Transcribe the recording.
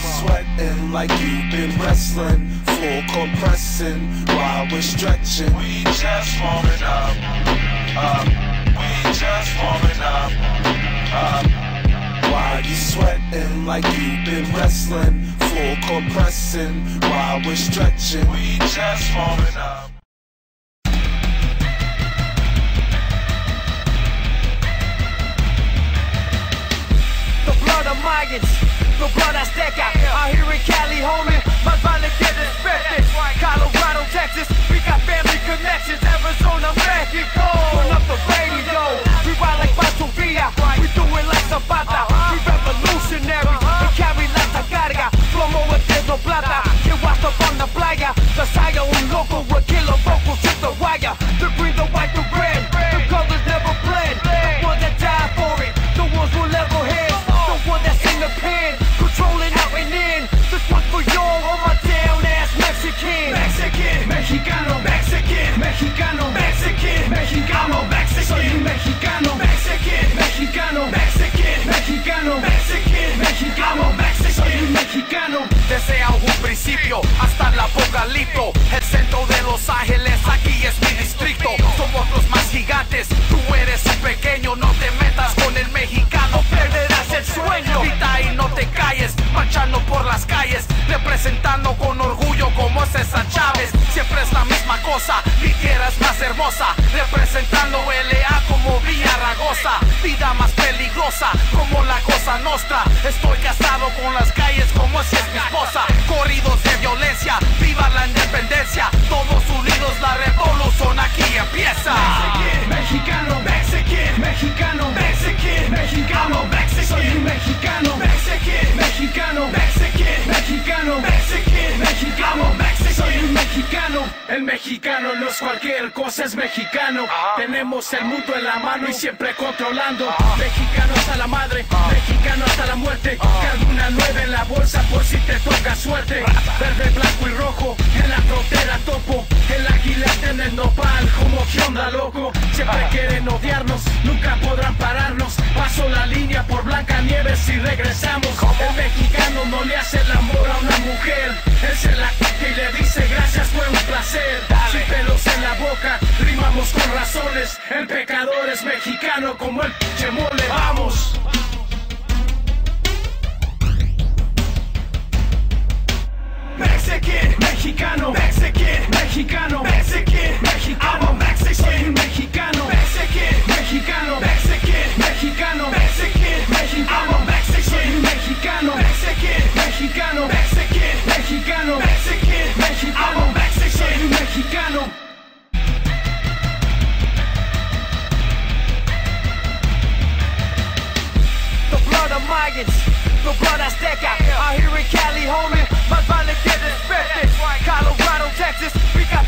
sweating like you've been wrestling. Full compressing while we're stretching. We just warming up, up. We just warming up, up. While you sweating like you've been wrestling. Full compressing while we're stretching. We just warming up. The blood of Mayans, the blood Azteca. Out here in Cali, homie, más vale que respectes. Colorado, Texas, we got family connections. Arizona, Mexico. Turn up the radio, we ride like Pancho Villa. We do it like Zapata, we revolutionary. We carry la carga, plomo eterno plata. Que hasta on the playa, the saya un loco with killer vocals, mexicano, mexicano, Mexican, mexicano, Mexican, soy un mexicano. El mexicano no es cualquier cosa, es mexicano. Tenemos el mundo en la mano y siempre controlando. Mexicano hasta la madre, mexicano hasta la muerte. Cargo una nueve en la bolsa por si te toca suerte. Verde, blanco y rojo, en la frontera topo. El águila en el nopal, como que onda loco. Siempre quieren odiarnos, nunca podrán pararnos. Paso la línea por Blanca Nieves y regresamos como le hace el amor a una mujer. Él se la quita y le dice gracias, fue un placer. Dale. Sin pelos en la boca, rimamos con razones. El pecador es mexicano como el pinche mole. Vamos. Mexican, mexicano, Mexican, mexicano. the Mayans. The blood I stack out. Out here in Cali, homie, my violence get respected. Colorado, Texas, we got